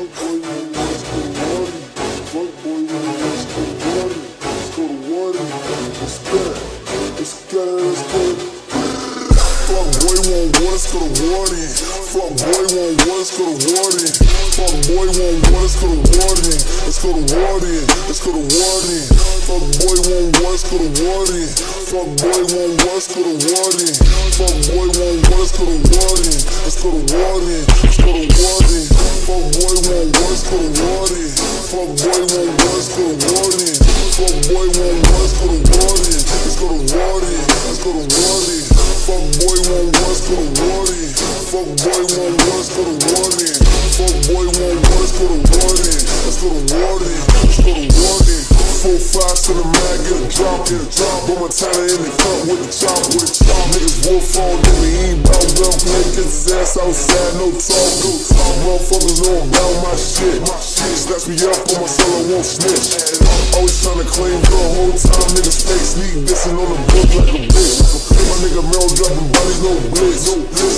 Let's go to won't let's go to water. Fuck boy, want us go to water. Let's go to water. Let's go to water. Fuck boy, want us go to water. Fuck boy, want us go to water. Fuck boy, want us go to water. Let's go to water. Let's go to water. Drop, get a drop. My Montana in the cup with the chop, with the chop. Niggas wolf on me, he ain't bout gunplay. Get his ass outside, no talk, no talk. Motherfuckers know about my shit. My shit snatch me up on my soul, I won't snitch. Always tryna claim the whole time. Niggas fake sneak dissing on the book like a bitch. My nigga Mel dropping bodies, no blitz.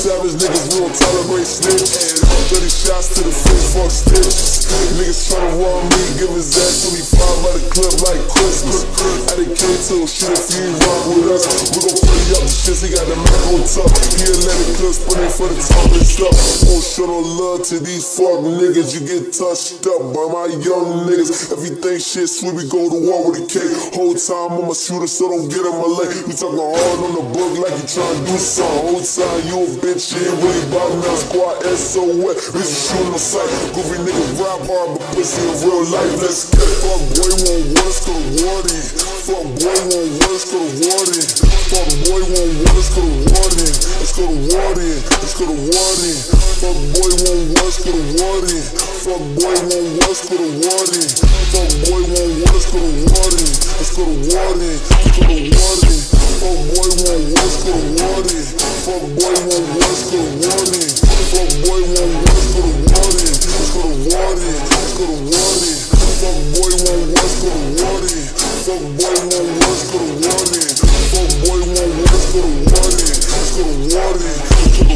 Savage niggas, we don't tolerate snitch. 30 shots to the face, fuck stitch. Niggas tryna me, give his ass 25 by the clip like Christmas. At the K2, shit if you rock with us. We gon' pretty up the shits, he got the here, let it 11 clips spinning for the top and stuff. Won't show no love to these fuck niggas. You get touched up by my young niggas. Everything shit sweet, we go to war with a cake. Whole time I'm a shooter, so don't get in my leg. You talking hard on the book like you trying to do something. Whole time you a bitch, you ain't really bout now. Squad SOS, bitch, shooting on sight. Goofy nigga rap hard, but pussy in real life. Let's get fuck boy, won't worse, the warning? Fuck boy, won't worse, the warning? Fuck boy want war, let's go to war then. Let's go to war then. Let's go to war then. Fuck boy want war, let's go to war then. Fuck boy want war, let's go to war then. Fuck boy want war, let's go to war then. Let's go to war then. Let's go to war then. Fuck boy want war, let's go to war then. Fuck boy want war, let's go to war want ones, put a one in. Fuck boy want ones, put a one in. gonna want it.